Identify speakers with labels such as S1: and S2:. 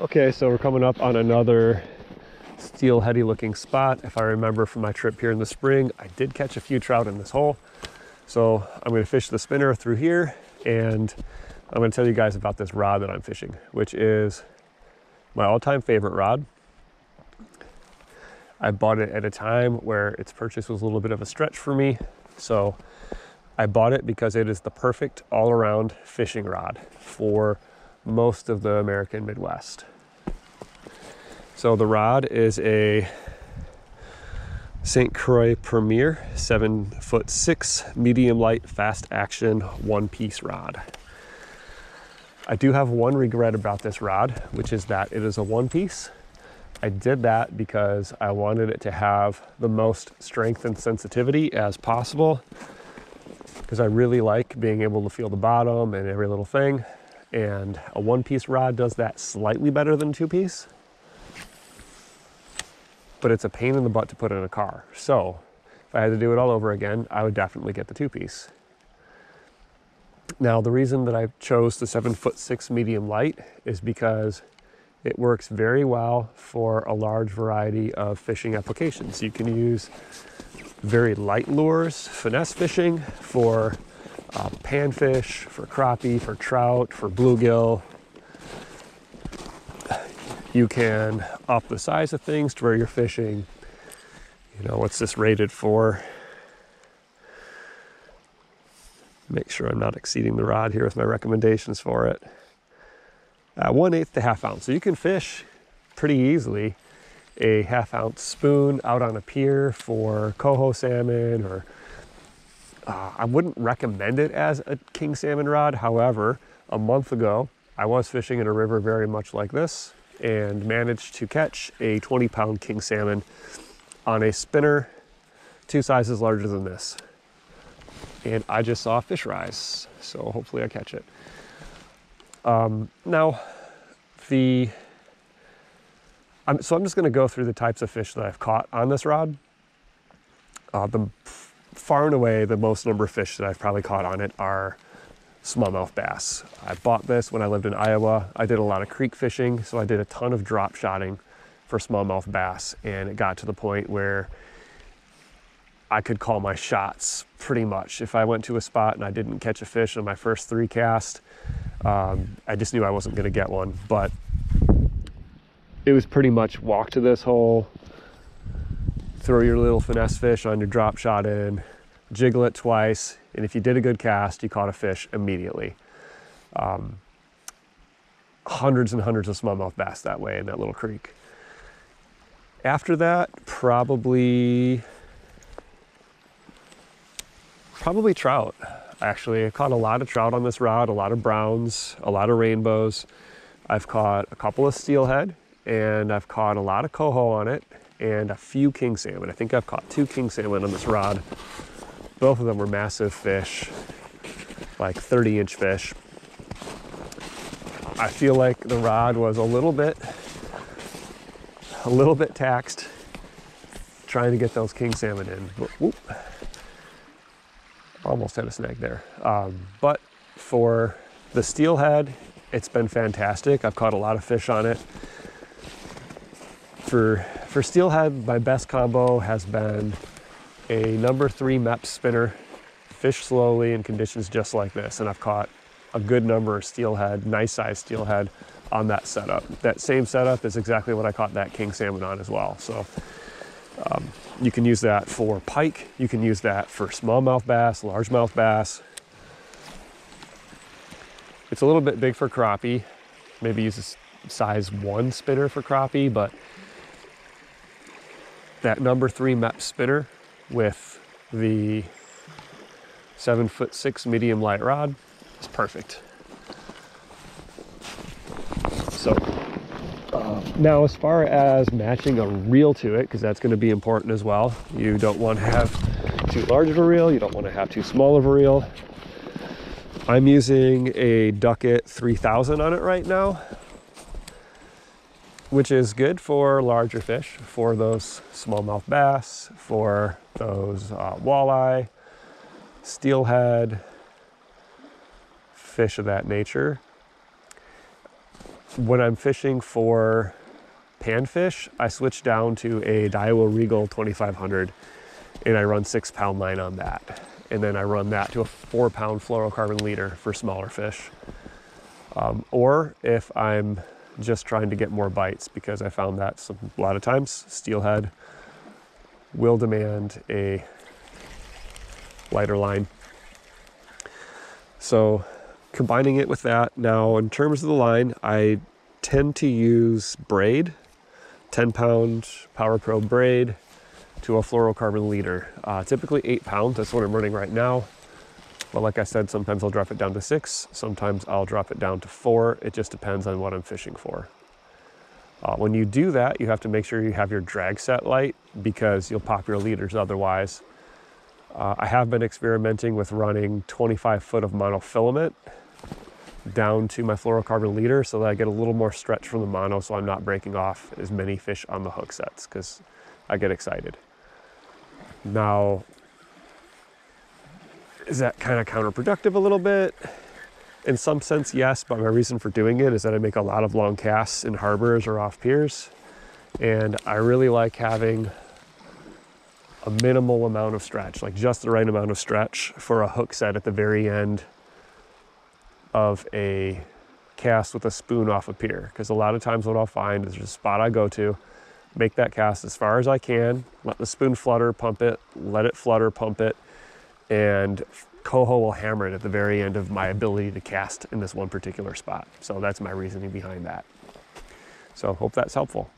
S1: Okay, so we're coming up on another steelheady looking spot. If I remember from my trip here in the spring, I did catch a few trout in this hole. So I'm gonna fish the spinner through here and I'm gonna tell you guys about this rod that I'm fishing, which is my all-time favorite rod. I bought it at a time where its purchase was a little bit of a stretch for me. So I bought it because it is the perfect all-around fishing rod for most of the American Midwest. So the rod is a St. Croix Premier, seven foot six, medium light, fast action, one piece rod. I do have one regret about this rod, which is that it is a one piece. I did that because I wanted it to have the most strength and sensitivity as possible because I really like being able to feel the bottom and every little thing. And a one piece rod does that slightly better than two piece, but it's a pain in the butt to put in a car. So if I had to do it all over again, I would definitely get the two piece. Now, the reason that I chose the seven foot six medium light is because it works very well for a large variety of fishing applications. You can use very light lures, finesse fishing for uh, panfish, for crappie, for trout, for bluegill. You can up the size of things to where you're fishing. You know, what's this rated for? Make sure I'm not exceeding the rod here with my recommendations for it. Uh, one eighth to half ounce. So you can fish pretty easily a half ounce spoon out on a pier for coho salmon or uh, I wouldn't recommend it as a king salmon rod. However, a month ago, I was fishing in a river very much like this and managed to catch a 20 pound king salmon on a spinner two sizes larger than this. And I just saw a fish rise, so hopefully I catch it. Um, now, the I'm, so I'm just going to go through the types of fish that I've caught on this rod. Uh, the far and away the most number of fish that I've probably caught on it are smallmouth bass. I bought this when I lived in Iowa. I did a lot of creek fishing, so I did a ton of drop shotting for smallmouth bass, and it got to the point where I could call my shots pretty much. If I went to a spot and I didn't catch a fish on my first three casts, um, I just knew I wasn't going to get one. But it was pretty much walk to this hole, throw your little finesse fish on your drop shot in, jiggle it twice, and if you did a good cast, you caught a fish immediately. Um, hundreds and hundreds of smallmouth bass that way in that little creek. After that, probably probably trout. Actually, I caught a lot of trout on this rod, a lot of browns, a lot of rainbows. I've caught a couple of steelhead, and I've caught a lot of coho on it and a few king salmon. I think I've caught two king salmon on this rod. Both of them were massive fish, like 30 inch fish. I feel like the rod was a little bit, a little bit taxed trying to get those king salmon in. Whoop, almost had a snag there. Um, but for the steelhead, it's been fantastic. I've caught a lot of fish on it. For, for steelhead, my best combo has been a number three Mepps spinner, fish slowly in conditions just like this. And I've caught a good number of steelhead, nice size steelhead on that setup. That same setup is exactly what I caught that king salmon on as well. So um, you can use that for pike, you can use that for smallmouth bass, largemouth bass. It's a little bit big for crappie. Maybe use a size one spinner for crappie, but that number three Mepps spinner with the seven foot six medium light rod is perfect. So uh, now as far as matching a reel to it, because that's going to be important as well, you don't want to have too large of a reel, you don't want to have too small of a reel. I'm using a Duckett 3000 on it right now, which is good for larger fish, for those smallmouth bass, for those uh, walleye, steelhead, fish of that nature. when I'm fishing for panfish, I switch down to a Daiwa Regal 2500 and I run six pound line on that. And then I run that to a four pound fluorocarbon leader for smaller fish. Um, or if I'm just trying to get more bites, because I found that some, a lot of times steelhead will demand a lighter line. So combining it with that, now in terms of the line, I tend to use braid, 10 pound Power Pro braid to a fluorocarbon leader. Uh, typically eight pounds, that's what I'm running right now. But like I said, sometimes I'll drop it down to six, sometimes I'll drop it down to four. It just depends on what I'm fishing for. Uh, when you do that, you have to make sure you have your drag set light because you'll pop your leaders otherwise. Uh, I have been experimenting with running 25 foot of monofilament down to my fluorocarbon leader so that I get a little more stretch from the mono so I'm not breaking off as many fish on the hook sets because I get excited. Now, is that kind of counterproductive a little bit? In some sense, yes, but my reason for doing it is that I make a lot of long casts in harbors or off piers. And I really like having a minimal amount of stretch, like just the right amount of stretch for a hook set at the very end of a cast with a spoon off a pier. Because a lot of times, what I'll find is there's a spot I go to, make that cast as far as I can, let the spoon flutter, pump it, let it flutter, pump it, and coho will hammer it at the very end of my ability to cast in this one particular spot. So that's my reasoning behind that. So hope that's helpful.